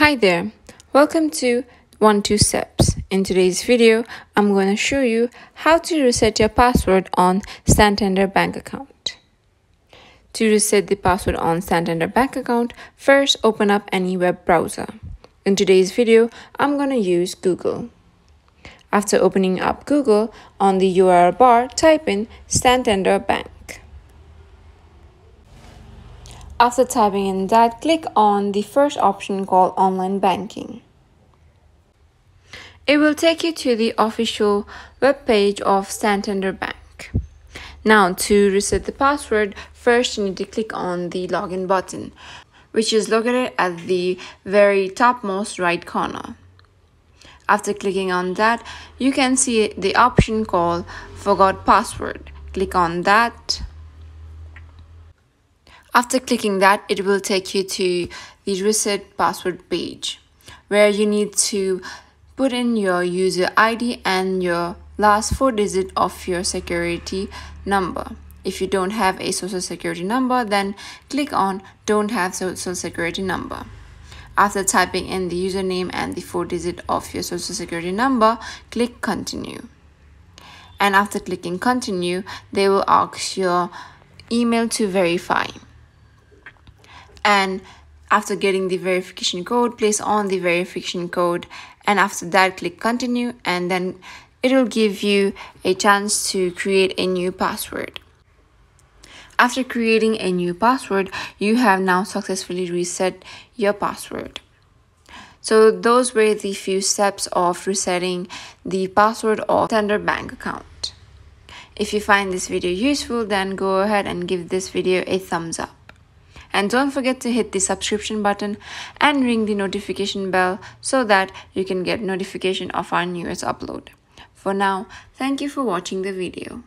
Hi there, welcome to One2Steps. In today's video, I'm going to show you how to reset your password on Santander bank account. To reset the password on Santander bank account, first open up any web browser. In today's video, I'm going to use Google. After opening up Google, on the URL bar, type in Santander Bank. After typing in that, click on the first option called Online Banking. It will take you to the official web page of Santander Bank. Now, to reset the password, first you need to click on the login button, which is located at the very topmost right corner. After clicking on that, you can see the option called Forgot Password. Click on that after clicking that, it will take you to the reset password page where you need to put in your user ID and your last four digit of your security number. If you don't have a social security number, then click on don't have social security number. After typing in the username and the four digit of your social security number, click continue. And after clicking continue, they will ask your email to verify and after getting the verification code place on the verification code. And after that click continue. And then it will give you a chance to create a new password. After creating a new password you have now successfully reset your password. So those were the few steps of resetting the password of Santander bank account. If you find this video useful then go ahead and give this video a thumbs up and don't forget to hit the subscription button and ring the notification bell so that you can get notification of our newest upload. For now, thank you for watching the video.